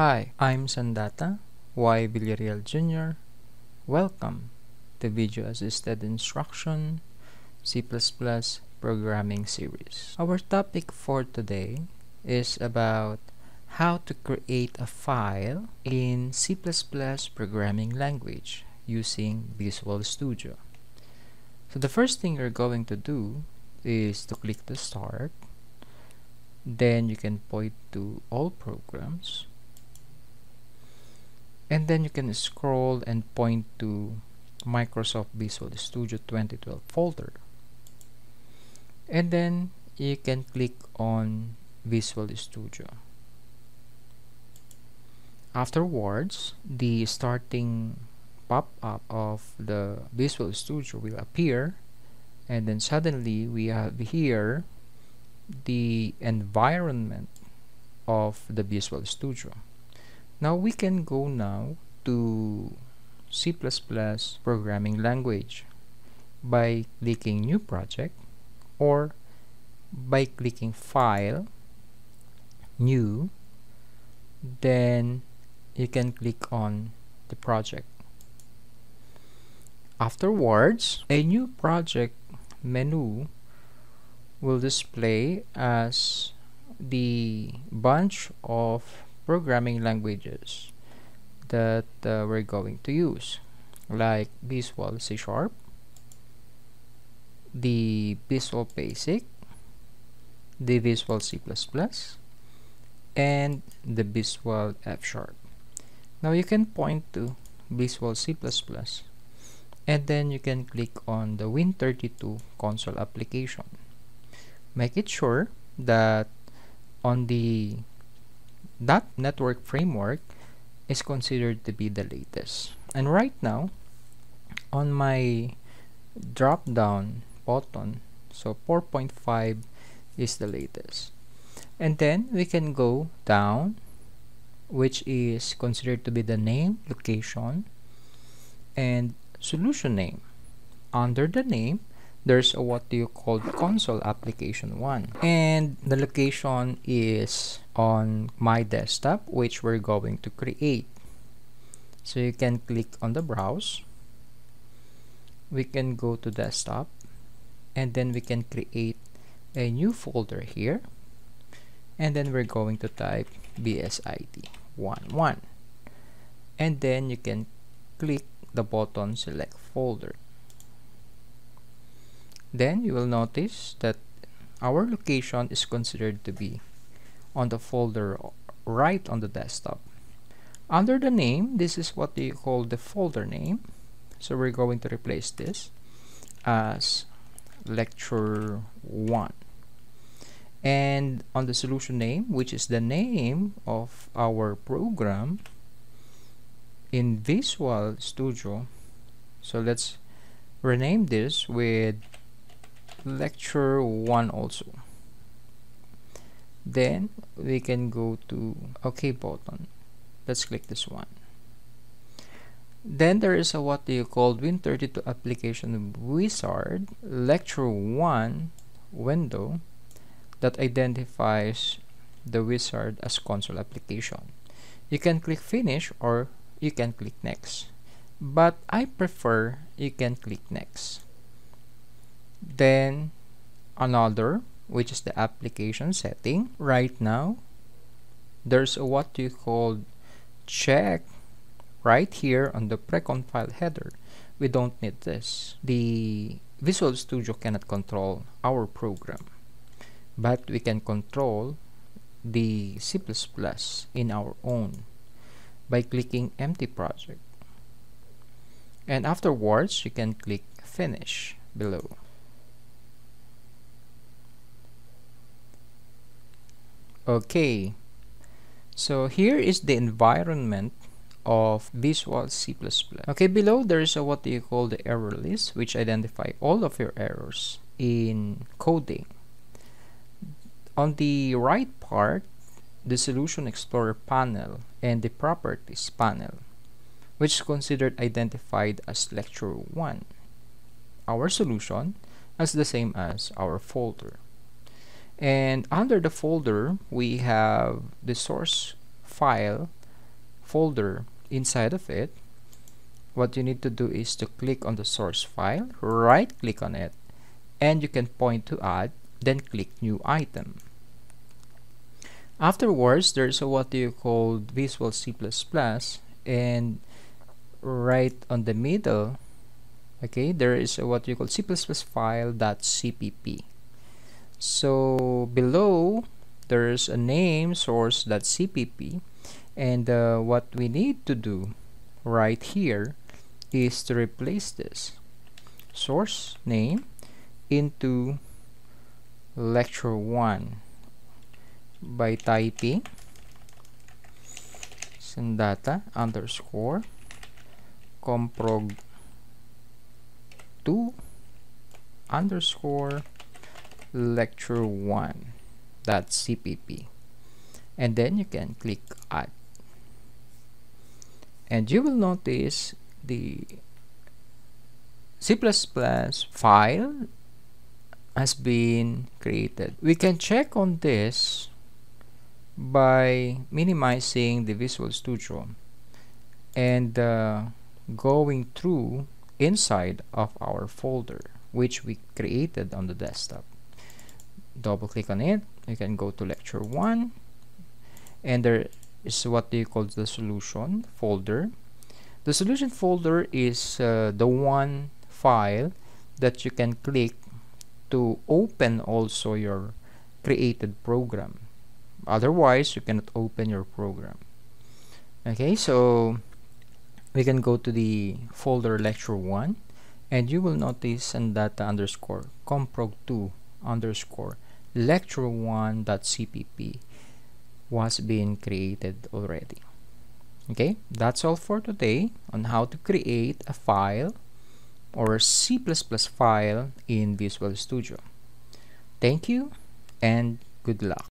Hi, I'm Sandata, Y. Villareal Jr. Welcome to Video Assisted Instruction C++ Programming Series. Our topic for today is about how to create a file in C++ programming language using Visual Studio. So the first thing you're going to do is to click the start then you can point to all programs and then you can scroll and point to Microsoft Visual Studio 2012 folder. And then you can click on Visual Studio. Afterwards the starting pop-up of the Visual Studio will appear. And then suddenly we have here the environment of the Visual Studio. Now we can go now to C++ programming language by clicking new project or by clicking file new. Then you can click on the project. Afterwards a new project menu will display as the bunch of programming languages that uh, we're going to use like Visual C Sharp the Visual Basic the Visual C++ and the Visual F Sharp. Now you can point to Visual C++ and then you can click on the Win32 console application. Make it sure that on the that network framework is considered to be the latest. And right now on my drop down button so 4.5 is the latest. And then we can go down which is considered to be the name location and solution name. Under the name there's a what do you call console application 1 and the location is on my desktop which we're going to create. So you can click on the browse. We can go to desktop. And then we can create a new folder here. And then we're going to type bsit 11 and then you can click the button select folder then you will notice that our location is considered to be on the folder right on the desktop. Under the name this is what you call the folder name. So we're going to replace this as lecture 1 and on the solution name which is the name of our program in Visual Studio so let's rename this with lecture 1 also. Then we can go to ok button. Let's click this one. Then there is a what you call Win32 application wizard lecture 1 window that identifies the wizard as console application. You can click finish or you can click next. But I prefer you can click next then another which is the application setting. Right now there's a what you call check right here on the precompiled header. We don't need this. The Visual Studio cannot control our program but we can control the C++ in our own by clicking empty project. And afterwards you can click finish below okay so here is the environment of Visual C++. Okay, below there is a what you call the error list which identify all of your errors in coding. On the right part, the Solution Explorer panel and the Properties panel which is considered identified as lecture 1. Our solution as the same as our folder and under the folder we have the source file folder inside of it. What you need to do is to click on the source file right click on it and you can point to add then click new item. Afterwards there's a what you call visual C++ and right on the middle okay there is a what you call C++ file .cpp so below there's a name source.cpp and uh, what we need to do right here is to replace this source name into lecture 1 by typing sandata underscore comprog 2 underscore lecture 1 dot cpp and then you can click add and you will notice the C++ file has been created. We can check on this by minimizing the Visual Studio and uh, going through inside of our folder which we created on the desktop. Double click on it, you can go to lecture 1 and there is what they call the solution folder. The solution folder is uh, the one file that you can click to open also your created program. Otherwise you cannot open your program. Okay so we can go to the folder lecture 1 and you will notice sandata underscore comprog2 underscore lecture 1.cpp was being created already. Okay that's all for today on how to create a file or a C++ file in Visual Studio. Thank you and good luck